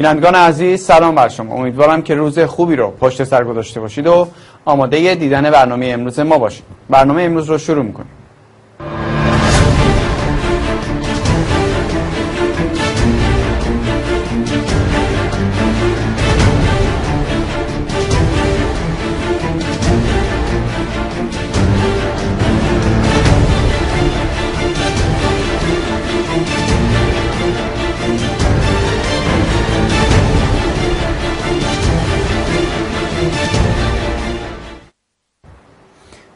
بینندگان عزیز سلام بر شما. امیدوارم که روز خوبی رو پشت سر گذاشته باشید و آماده دیدن برنامه امروز ما باشید. برنامه امروز رو شروع می‌کنیم.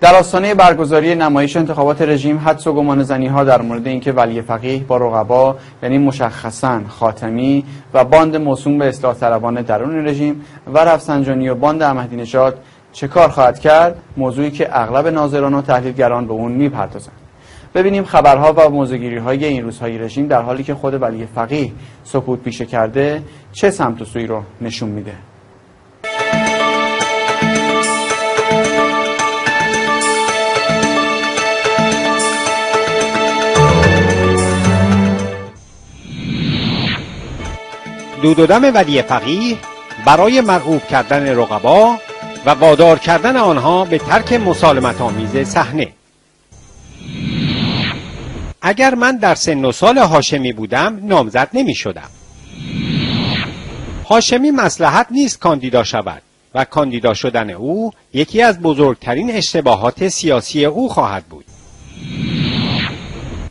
در آستانه برگزاری نمایش انتخابات رژیم حدس و گمان زنی ها در مورد اینکه ولی فقیه با رقبا یعنی مشخصا خاتمی و باند موسوم به اصلاح طلبان درون رژیم و رفسنجانی و باند احمدی نژاد چه کار خواهد کرد؟ موضوعی که اغلب ناظران و تحلیلگران به اون می‌پردازند. ببینیم خبرها و موزگیری های این روزهای رژیم در حالی که خود ولی فقیه سکوت پیشه کرده چه سمت و سوی رو نشون میده؟ دود و دم ولی فقیه برای مرغوب کردن رقبا و وادار کردن آنها به ترک مسالمت آمیز صحنه. اگر من در سن و سال هاشمی بودم نامزد نمی شدم هاشمی مسلحت نیست کاندیدا شود و کاندیدا شدن او یکی از بزرگترین اشتباهات سیاسی او خواهد بود.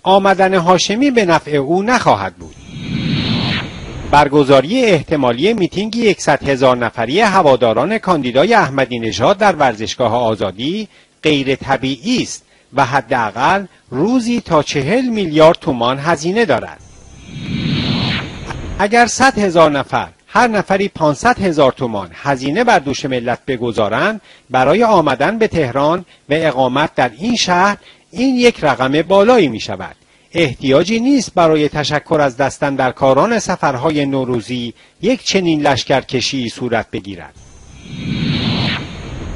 آمدن هاشمی به نفع او نخواهد بود. برگزاری احتمالی میتینگ یکصد هزار نفری هواداران کاندیدای احمدی نژاد در ورزشگاه آزادی غیر طبیعی است و حداقل روزی تا چهل میلیارد تومان هزینه دارد. اگر صد هزار نفر هر نفری 500 هزار تومان هزینه بر دوش ملت بگذارند برای آمدن به تهران و اقامت در این شهر این یک رقم بالایی می شود احتیاجی نیست برای تشکر از دستن در کاران سفرهای نوروزی یک چنین لشکرکشی صورت بگیرد.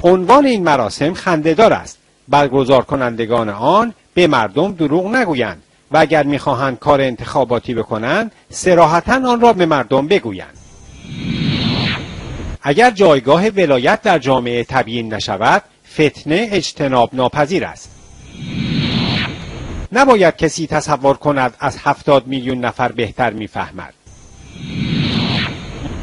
عنوان این مراسم خندهدار است. برگزار کنندگان آن به مردم دروغ نگویند و اگر می‌خواهند کار انتخاباتی بکنند سراحتا آن را به مردم بگویند. اگر جایگاه ولایت در جامعه تبیین نشود فتنه اجتناب ناپذیر است. نباید کسی تصور کند از هفتاد میلیون نفر بهتر می‌فهمد.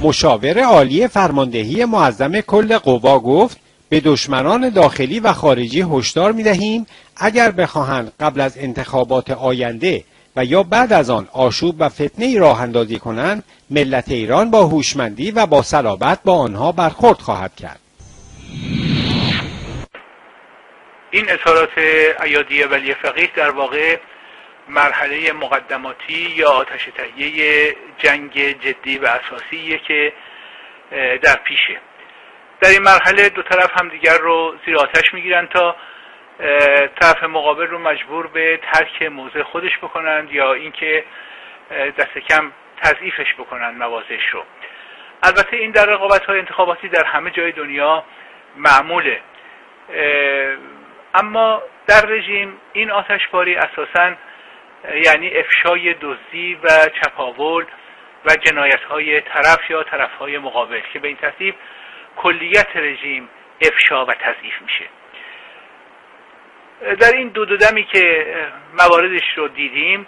مشاور عالی فرماندهی معظم کل قوا گفت به دشمنان داخلی و خارجی هشدار می دهیم اگر بخواهند قبل از انتخابات آینده و یا بعد از آن آشوب و فتنه ای راه اندازی کنند ملت ایران با هوشمندی و با صلابت با آنها برخورد خواهد کرد. این اظهارات ایادی ولی فقیه در واقع مرحله مقدماتی یا آتش تهیه جنگ جدی و اساسیه که در پیشه. در این مرحله دو طرف همدیگر رو زیر آتش می‌گیرن تا طرف مقابل رو مجبور به ترک موضع خودش بکنند یا اینکه دست کم تضعیفش بکنند موازش رو. البته این در رقابت های انتخاباتی در همه جای دنیا معموله. اما در رژیم این آتشباری اساسا یعنی افشای دزدی و چپاول و جنایت های طرف یا طرف های مقابل که به این ترتیب کلیت رژیم افشا و تضعیف میشه. در این دو دمی که مواردش رو دیدیم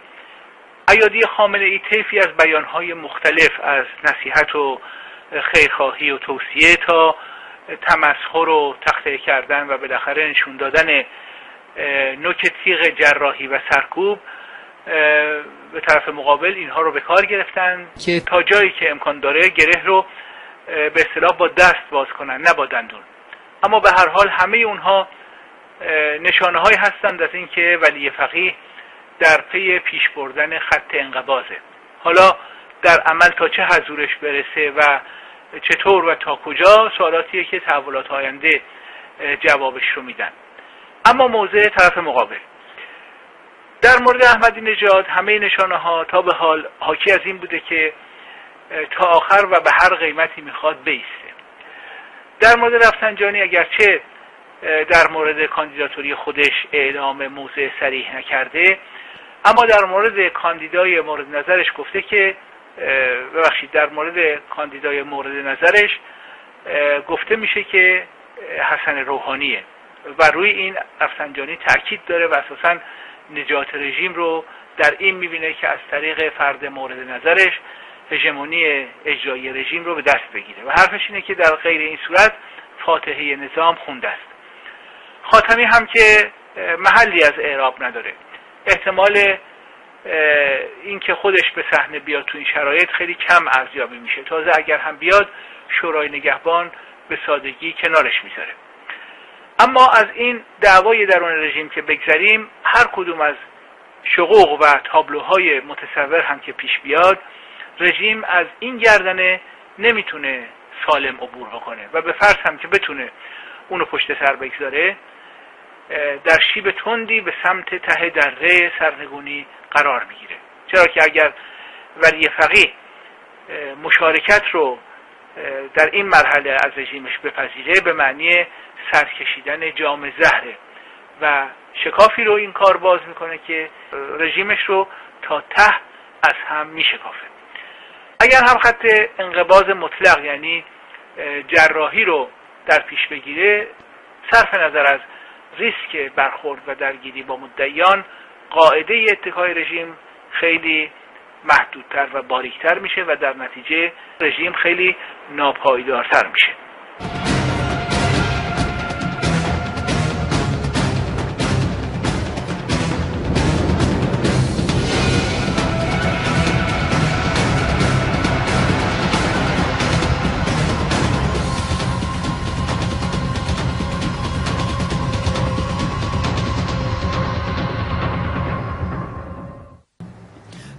ایادی خامنه ای طیفی از بیانهای مختلف از نصیحت و خیرخواهی و توصیه تا تمسخر و تخته کردن و بالاخره نشون دادن نوک تیغ جراحی و سرکوب به طرف مقابل اینها رو به کار گرفتن که تا جایی که امکان داره گره رو به اصطلاح با دست باز کنن نه با دندون. اما به هر حال همه اونها نشانه های هستند از اینکه ولی فقیه در پی پیش بردن خط انقبازه حالا در عمل تا چه حضورش برسه و چطور و تا کجا سوالاتیه که تحولات آینده جوابش رو میدن. اما موضع طرف مقابل. در مورد احمدی نژاد همه نشانه ها تا به حال حاکی از این بوده که تا آخر و به هر قیمتی می‌خواد بیسته. در مورد رفسنجانی اگرچه در مورد کاندیداتوری خودش اعلام موضع سریح نکرده اما در مورد کاندیدای مورد نظرش گفته که ببخشید در مورد کاندیدای مورد نظرش گفته میشه که حسن روحانیه و روی این رفسنجانی تاکید داره و اساسا نجات رژیم رو در این می‌بینه که از طریق فرد مورد نظرش هژمونی اجرایی رژیم رو به دست بگیره. و حرفش اینه که در غیر این صورت فاتحه نظام خونده است. خاتمی هم که محلی از اعراب نداره. احتمال اینکه خودش به صحنه بیاد تو این شرایط خیلی کم ارزیابی میشه. تازه اگر هم بیاد شورای نگهبان به سادگی کنارش می‌ذاره. اما از این دعوای درون رژیم که بگذریم هر کدوم از شقوق و تابلوهای متصور هم که پیش بیاد رژیم از این گردنه نمی‌تونه سالم عبور بکنه و به فرض هم که بتونه اونو پشت سر بگذاره در شیب تندی به سمت ته دره سرنگونی قرار می‌گیره. چرا که اگر ولی فقیه مشارکت رو در این مرحله از رژیمش بپذیره به معنی سرکشیدن جام زهره. و شکافی رو این کار باز می‌کنه که رژیمش رو تا ته از هم میشکافه. اگر هم خط انقباز مطلق یعنی جراحی رو در پیش بگیره صرف نظر از ریسک برخورد و درگیری با مدعیان قاعده اتکای رژیم خیلی محدودتر و باریکتر میشه و در نتیجه رژیم خیلی ناپایدارتر میشه.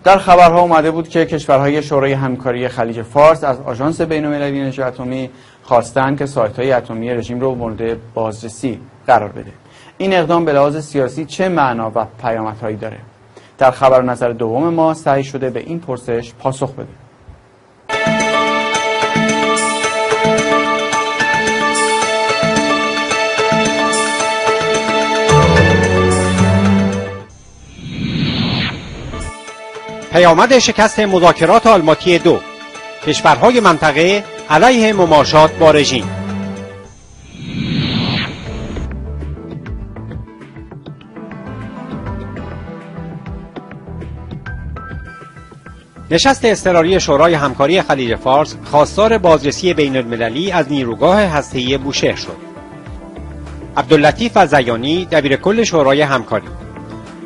در خبرها اومده بود که کشورهای شورای همکاری خلیج فارس از آژانس بین‌المللی انرژی اتمی خواستند که سایت‌های اتمی رژیم رو مورد بازرسی قرار بده. این اقدام به لحاظ سیاسی چه معنا و پیامدهایی داره؟ در خبر نظر دوم ما سعی شده به این پرسش پاسخ بده. پیامد شکست مذاکرات آلماتی دو. کشورهای منطقه علیه مماشات با رژیم. نشست اضطراری شورای همکاری خلیج فارس خواستار بازرسی بین المللی از نیروگاه هسته‌ای بوشهر شد. عبداللطیف زیانی دبیر کل شورای همکاری.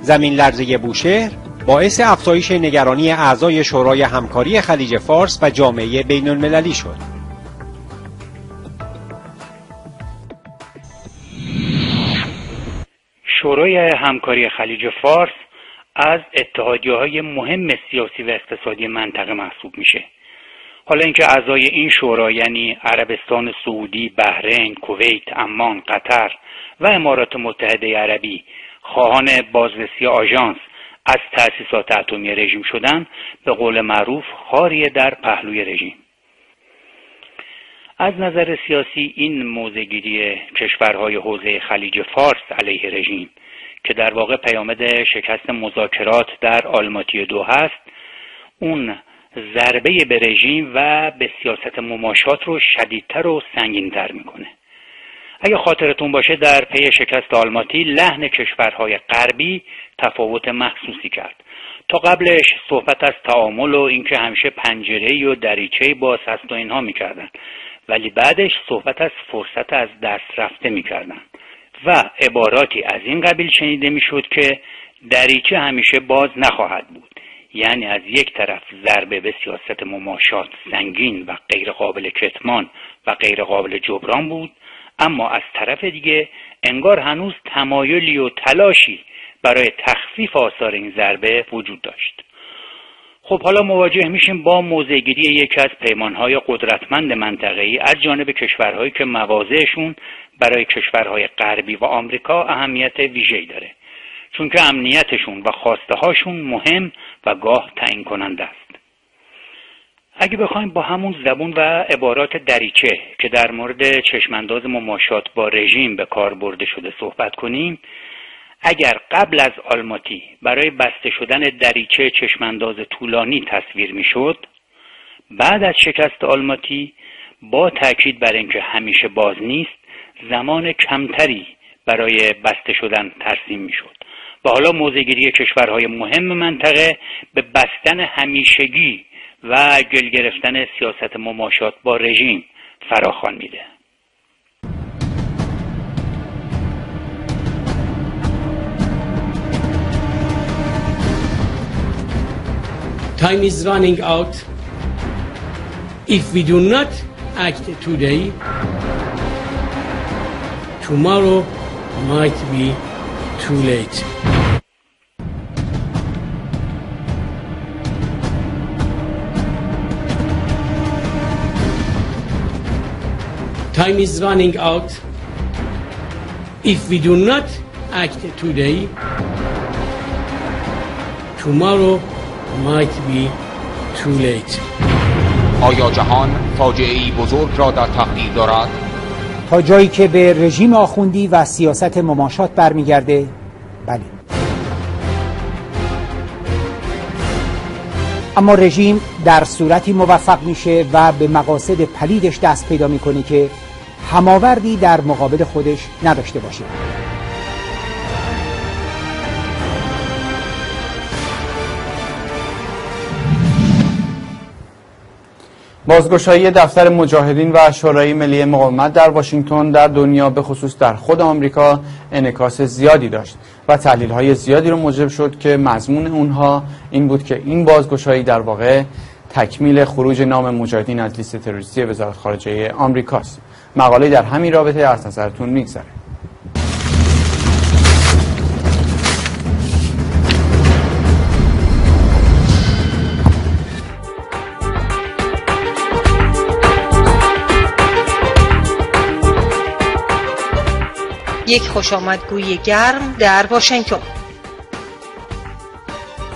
زمین لرزه بوشهر باعث افزایش نگرانی اعضای شورای همکاری خلیج فارس و جامعه بین المللی شد. شورای همکاری خلیج فارس از اتحادیه های مهم سیاسی و اقتصادی منطقه محسوب میشه. حالا اینکه اعضای این شورا یعنی عربستان سعودی، بحرین، کویت، عمان، قطر و امارات متحده عربی خواهان بازرسی آژانس از تأسیسات اتمی رژیم شدن به قول معروف خاریه در پهلوی رژیم. از نظر سیاسی این موزگیری کشورهای حوزه خلیج فارس علیه رژیم که در واقع پیامد شکست مذاکرات در آلماتی دو هست اون ضربه به رژیم و به سیاست مماشات رو شدیدتر و سنگینتر می‌کنه. اگه خاطرتون باشه در پی شکست آلماتی لحن کشورهای غربی تفاوت محسوسی کرد. تا قبلش صحبت از تعامل و اینکه همیشه پنجره و دریچه باز هست و اینها می‌کردن ولی بعدش صحبت از فرصت از دست رفته می‌کردن و عباراتی از این قبیل شنیده می‌شد که دریچه همیشه باز نخواهد بود. یعنی از یک طرف ضربه به سیاست مماشات سنگین و غیر قابل کتمان و غیر قابل جبران بود. اما از طرف دیگه انگار هنوز تمایلی و تلاشی برای تخفیف آثار این ضربه وجود داشت. خب حالا مواجه میشیم با موضعگیری یکی از پیمانهای قدرتمند منطقه‌ای از جانب کشورهایی که مواضعشون برای کشورهای غربی و آمریکا اهمیت ویژه‌ای داره. چون که امنیتشون و خواسته مهم و گاه تعیین کننده است. اگه بخوایم با همون زبون و عبارات دریچه که در مورد چشمانداز مماشات با رژیم به کار برده شده صحبت کنیم اگر قبل از آلماتی برای بسته شدن دریچه چشمانداز طولانی تصویر می‌شد بعد از شکست آلماتی با تاکید بر اینکه همیشه باز نیست زمان کمتری برای بسته شدن ترسیم می‌شد. و حالا موزگیری کشورهای مهم منطقه به بستن همیشگی و گل گرفتن سیاست مماشات با رژیم فراخوان میده Time is running out. If we do not act today, tomorrow might be too late. Time is running out. If we do not act today, tomorrow might be too late. آیا جهان فاجعه ای بزرگ را در تقدیر دارد؟ تا جایی که به رژیم آخوندی و سیاست مماشات برمیگرده بله اما رژیم در صورتی موفق میشه و به مقاصد پلیدش دست پیدا می‌کنه که هماوردی در مقابل خودش نداشته باشه. بازگشایی دفتر مجاهدین و شورای ملی مقاومت در واشنگتن در دنیا به خصوص در خود آمریکا انعکاس زیادی داشت و تحلیل های زیادی رو موجب شد که مضمون اونها این بود که این بازگشایی در واقع تکمیل خروج نام مجاهدین از لیست تروریستی وزارت خارجه آمریکاست. مقاله در همین رابطه از نظرتون میگذره. یک خوش آمدگوی گرم در واشنگتن.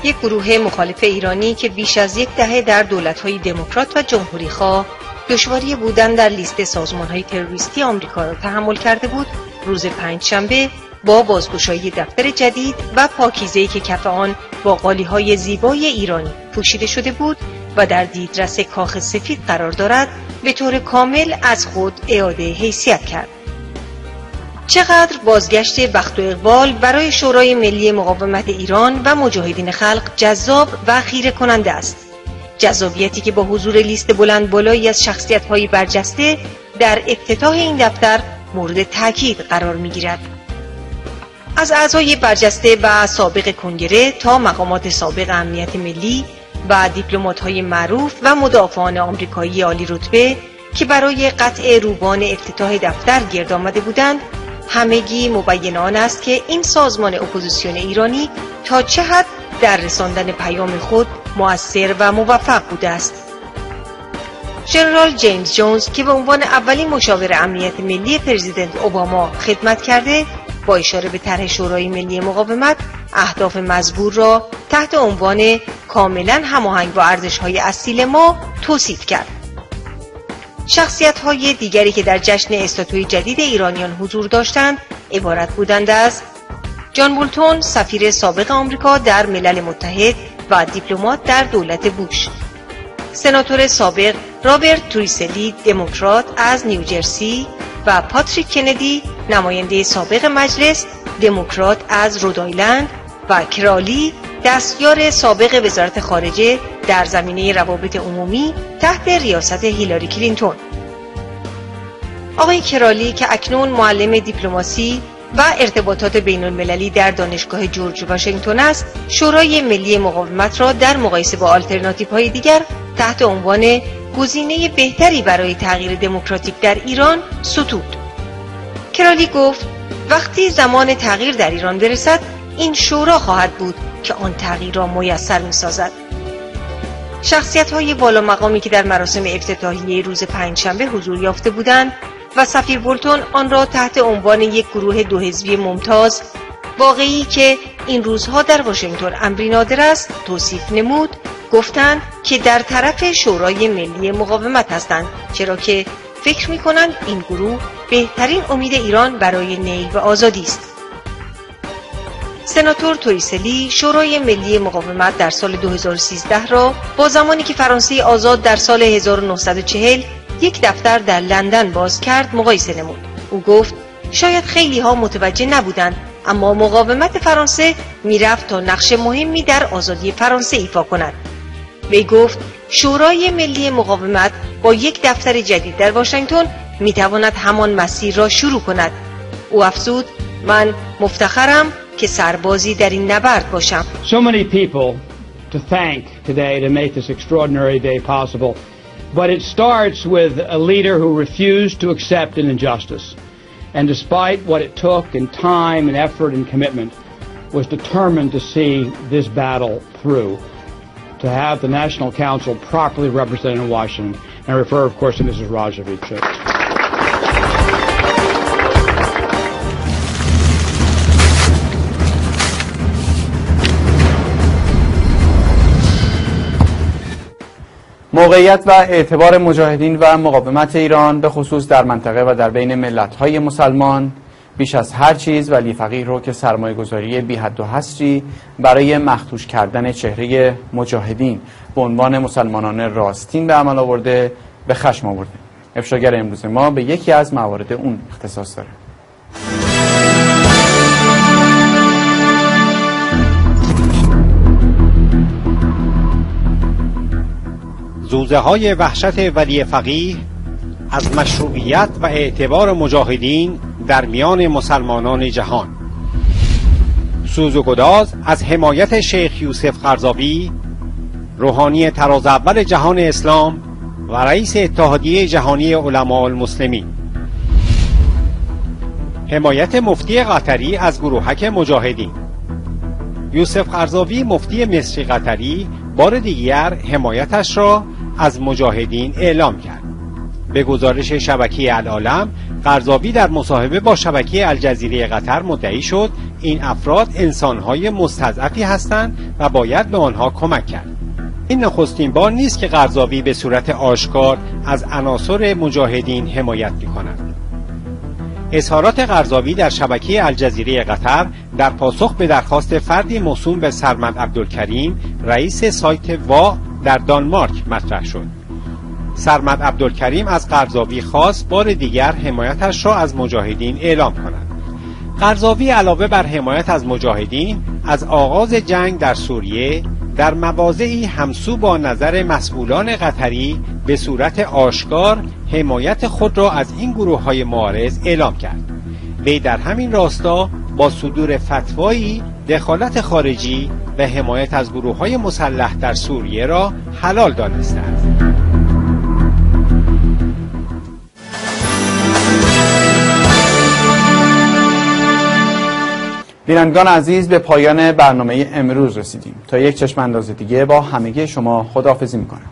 یک گروه مخالف ایرانی که بیش از یک دهه در دولت‌های دموکرات و جمهوری خواه دشواری بودن در لیست سازمان‌های تروریستی آمریکا را تحمل کرده بود. روز پنجشنبه با بازگشایی دفتر جدید و پاکیزه‌ای که کف آن با قالیهای زیبای ایرانی پوشیده شده بود و در دیدرس کاخ سفید قرار دارد به طور کامل از خود اعاده حیثیت کرد. چقدر بازگشت بخت و اقبال برای شورای ملی مقاومت ایران و مجاهدین خلق جذاب و خیره کننده است؟ جذابیتی که با حضور لیست بلند بالایی از شخصیت های برجسته در افتتاح این دفتر مورد تاکید قرار می گیرد. از اعضای برجسته و سابق کنگره تا مقامات سابق امنیت ملی و دیپلمات های معروف و مدافعان آمریکایی عالی رتبه که برای قطع روبان افتتاح دفتر گرد آمده بودند همگی مبین آن است که این سازمان اپوزیسیون ایرانی تا چه حد در رساندن پیام خود مؤثر و موفق بوده است. ژنرال جیمز جونز که به عنوان اولین مشاور امنیت ملی پرزیدنت اوباما خدمت کرده با اشاره به طرح شورای ملی مقاومت اهداف مزبور را تحت عنوان کاملا هماهنگ با ارزش‌های اصیل ما توصیف کرد. شخصیت های دیگری که در جشن استاتوی جدید ایرانیان حضور داشتند عبارت بودند از جان بولتون سفیر سابق آمریکا در ملل متحد و دیپلمات در دولت بوش. سناتور سابق رابرت توریسلی دموکرات از نیوجرسی و پاتریک کندی نماینده سابق مجلس دموکرات از رودایلند و کرالی دستیار سابق وزارت خارجه در زمینه روابط عمومی تحت ریاست هیلاری کلینتون. آقای کرالی که اکنون معلم دیپلماسی و ارتباطات بین المللی در دانشگاه جورج واشنگتن است شورای ملی مقاومت را در مقایسه با آلترناتیو های دیگر تحت عنوان گزینه بهتری برای تغییر دموکراتیک در ایران ستود کرالی گفت وقتی زمان تغییر در ایران برسد این شورا خواهد بود که آن تغییر را میسر می سازد. شخصیت های مقامی که در مراسم افتتاحیه روز پنجشنبه حضور یافته بودند و سفیر بولتون آن را تحت عنوان یک گروه دو حزبی ممتاز واقعی که این روزها در واشنگتن امری نادر است توصیف نمود گفتند که در طرف شورای ملی مقاومت هستند چرا که فکر می کنند این گروه بهترین امید ایران برای نیل و آزادی است. سناتور توریسلی شورای ملی مقاومت در سال 2013 را با زمانی که فرانسه آزاد در سال 1940 یک دفتر در لندن باز کرد مقایسه نمود. او گفت شاید خیلی ها متوجه نبودند اما مقاومت فرانسه می‌رفت تا نقش مهمی در آزادی فرانسه ایفا کند. وی گفت شورای ملی مقاومت با یک دفتر جدید در واشنگتن می‌تواند همان مسیر را شروع کند. او افزود من مفتخرم که سربازی در این نبرد باشم. So many people to thank today to make this extraordinary day possible. But it starts with a leader who refused to accept an injustice. And despite what it took in time and effort and commitment, was determined to see this battle through. To have the National Council properly represented in Washington. And I refer, of course, to Mrs. Rajovic. موقعیت و اعتبار مجاهدین و مقاومت ایران به خصوص در منطقه و در بین ملت‌های مسلمان بیش از هر چیز ولی فقیه رو که سرمایه گذاری بی حد و حصری برای مختوش کردن چهره مجاهدین به عنوان مسلمانان راستین به عمل آورده به خشم آورده. افشاگر امروز ما به یکی از موارد اون اختصاص داره. زوزه های وحشت ولی فقیه از مشروعیت و اعتبار مجاهدین در میان مسلمانان جهان. سوز و گداز از حمایت شیخ یوسف قرضاوی روحانی تراز اول جهان اسلام و رئیس اتحادیه جهانی علماء المسلمین. حمایت مفتی قطری از گروهک مجاهدین. یوسف قرضاوی مفتی مصری قطری بار دیگر حمایتش را از مجاهدین اعلام کرد به گزارش شبکه العالم قرضاوی در مصاحبه با شبکه الجزیره قطر مدعی شد این افراد انسانهای مستضعفی هستند و باید به آنها کمک کرد این نخستین بار نیست که قرضاوی به صورت آشکار از عناصر مجاهدین حمایت می کند. اظهارات قرضاوی در شبکه الجزیره قطر در پاسخ به درخواست فردی موسوم به سرمد عبدالکریم رئیس سایت وا در دانمارک مطرح شد. سرمد عبدالکریم از قرضاوی خواست بار دیگر حمایتش را از مجاهدین اعلام کند. قرضاوی علاوه بر حمایت از مجاهدین از آغاز جنگ در سوریه در مواضعی همسو با نظر مسئولان قطری به صورت آشکار حمایت خود را از این گروه های معارض اعلام کرد. وی در همین راستا با صدور فتوایی دخالت خارجی و حمایت از گروه های مسلح در سوریه را حلال دانسته است بینندگان عزیز به پایان برنامه امروز رسیدیم. تا یک چشم انداز دیگه با همگی شما خداحافظی می‌کنم.